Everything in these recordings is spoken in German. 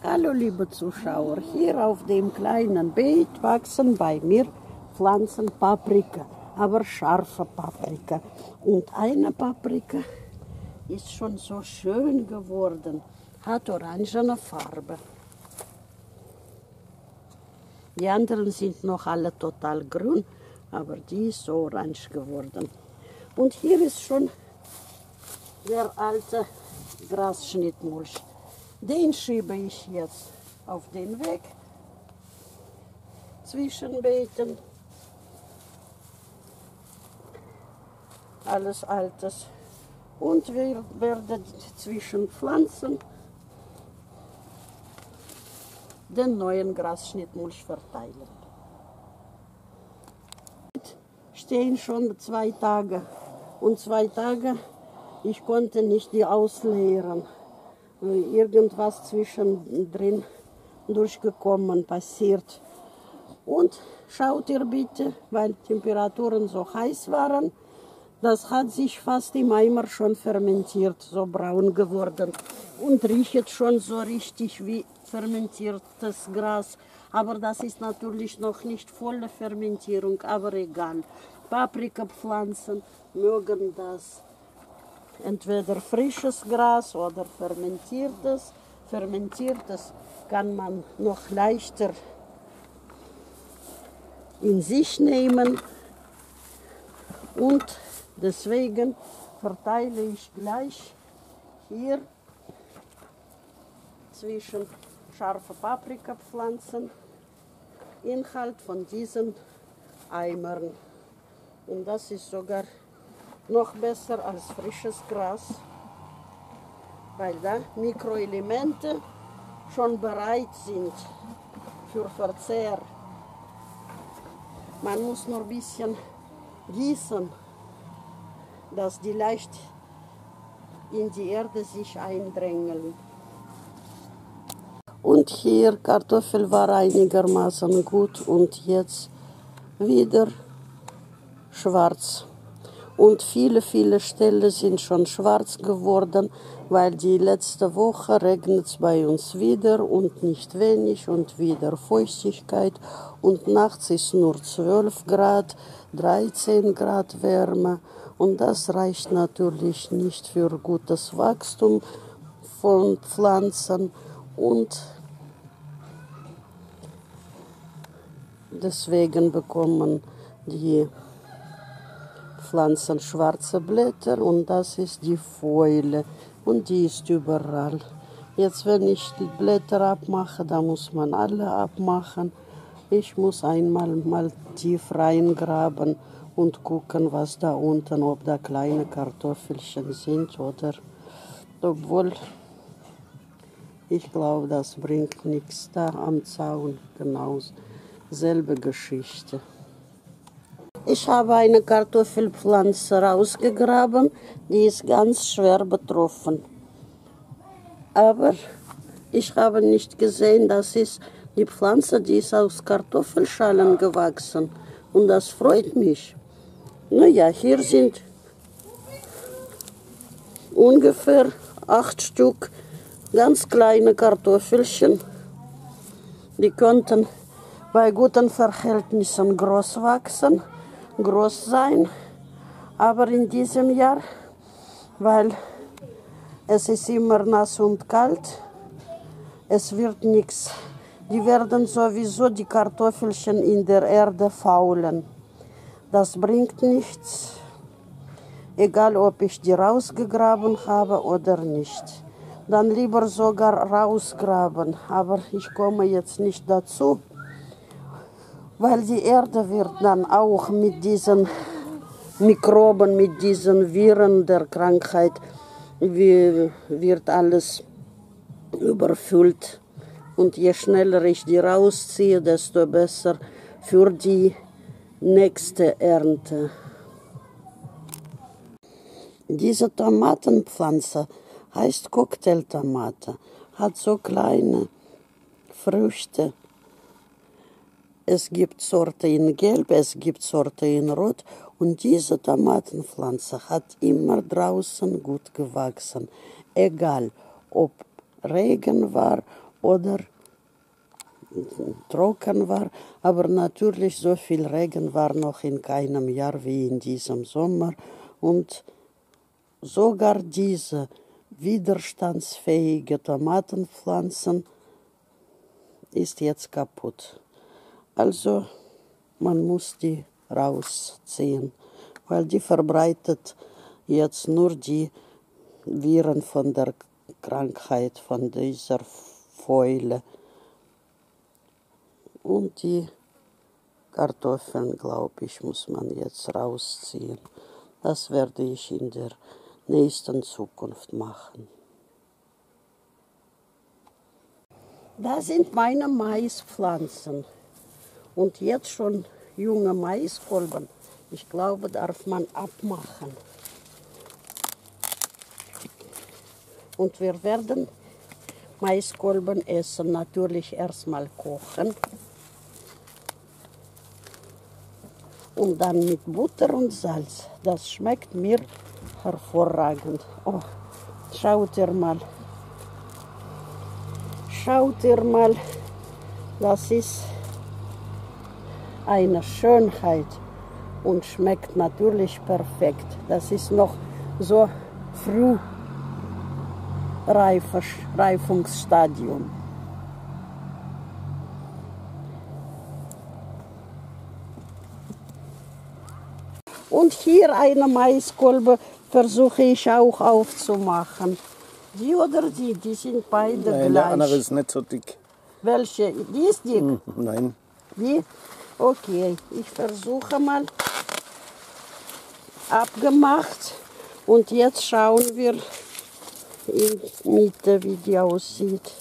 Hallo liebe Zuschauer, hier auf dem kleinen Beet wachsen bei mir Pflanzen Paprika, aber scharfe Paprika. Und eine Paprika ist schon so schön geworden, hat orangene Farbe. Die anderen sind noch alle total grün, aber die ist so orange geworden. Und hier ist schon der alte Grasschnittmulch. Den schiebe ich jetzt auf den Weg zwischen Beeten. Alles Altes. Und wir werden zwischen Pflanzen den neuen Grasschnittmulch verteilen. Stehen schon zwei Tage und zwei Tage, ich konnte nicht die ausleeren. Irgendwas zwischendrin durchgekommen, passiert. Und schaut ihr bitte, weil Temperaturen so heiß waren, das hat sich fast im Eimer schon fermentiert, so braun geworden und riecht schon so richtig wie fermentiertes Gras. Aber das ist natürlich noch nicht volle Fermentierung, aber egal. Paprikapflanzen mögen das. Entweder frisches Gras oder fermentiertes. Fermentiertes kann man noch leichter in sich nehmen und deswegen verteile ich gleich hier zwischen scharfe Paprikapflanzen Inhalt von diesen Eimern. Und das ist sogar noch besser als frisches Gras, weil da Mikroelemente schon bereit sind für Verzehr. Man muss nur ein bisschen gießen, dass die leicht in die Erde sich eindrängen. Und hier Kartoffel war einigermaßen gut und jetzt wieder schwarz. Und viele, viele Stellen sind schon schwarz geworden, weil die letzte Woche regnet es bei uns wieder und nicht wenig und wieder Feuchtigkeit. Und nachts ist nur 12 Grad, 13 Grad Wärme. Und das reicht natürlich nicht für gutes Wachstum von Pflanzen. Und deswegen bekommen die Pflanzen schwarze Blätter und das ist die Fäule und die ist überall. Jetzt, wenn ich die Blätter abmache, da muss man alle abmachen. Ich muss einmal mal tief reingraben und gucken, was da unten, ob da kleine Kartoffelchen sind oder obwohl ich glaube, das bringt nichts da am Zaun genau selbe Geschichte. Ich habe eine Kartoffelpflanze rausgegraben, die ist ganz schwer betroffen. Aber ich habe nicht gesehen, das ist die Pflanze, die ist aus Kartoffelschalen gewachsen. Und das freut mich. Naja, hier sind ungefähr acht Stück ganz kleine Kartoffelchen. Die könnten bei guten Verhältnissen groß wachsen groß sein. Aber in diesem Jahr, weil es ist immer nass und kalt, es wird nichts. Die werden sowieso die Kartoffelchen in der Erde faulen. Das bringt nichts, egal ob ich die rausgegraben habe oder nicht. Dann lieber sogar rausgraben, aber ich komme jetzt nicht dazu weil die Erde wird dann auch mit diesen Mikroben, mit diesen Viren der Krankheit, wird alles überfüllt. Und je schneller ich die rausziehe, desto besser für die nächste Ernte. Diese Tomatenpflanze heißt Cocktailtomate, hat so kleine Früchte es gibt Sorte in Gelb, es gibt Sorte in Rot und diese Tomatenpflanze hat immer draußen gut gewachsen. Egal, ob Regen war oder trocken war. Aber natürlich so viel Regen war noch in keinem Jahr wie in diesem Sommer. Und sogar diese widerstandsfähige Tomatenpflanzen ist jetzt kaputt. Also man muss die rausziehen, weil die verbreitet jetzt nur die Viren von der Krankheit, von dieser Fäule. Und die Kartoffeln, glaube ich, muss man jetzt rausziehen. Das werde ich in der nächsten Zukunft machen. Da sind meine Maispflanzen. Und jetzt schon junge Maiskolben. Ich glaube, darf man abmachen. Und wir werden Maiskolben essen, natürlich erstmal kochen. Und dann mit Butter und Salz. Das schmeckt mir hervorragend. Oh, schaut ihr mal. Schaut ihr mal. Das ist eine Schönheit und schmeckt natürlich perfekt. Das ist noch so früh Reifungsstadium. Und hier eine Maiskolbe versuche ich auch aufzumachen. Die oder die, die sind beide Nein, gleich. der andere ist nicht so dick. Welche? Die ist dick. Hm, Nein. Wie? Okay, ich versuche mal. Abgemacht. Und jetzt schauen wir in Mitte, wie die aussieht.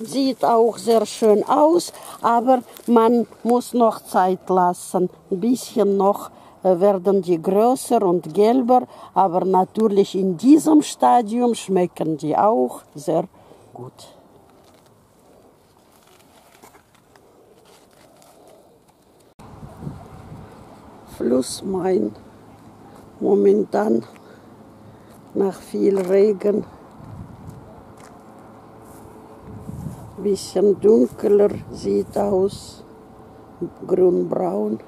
Sieht auch sehr schön aus, aber man muss noch Zeit lassen. Ein bisschen noch äh, werden die größer und gelber, aber natürlich in diesem Stadium schmecken die auch sehr gut. Flussmain. Momentan nach viel Regen bisschen dunkler sieht aus, grünbraun.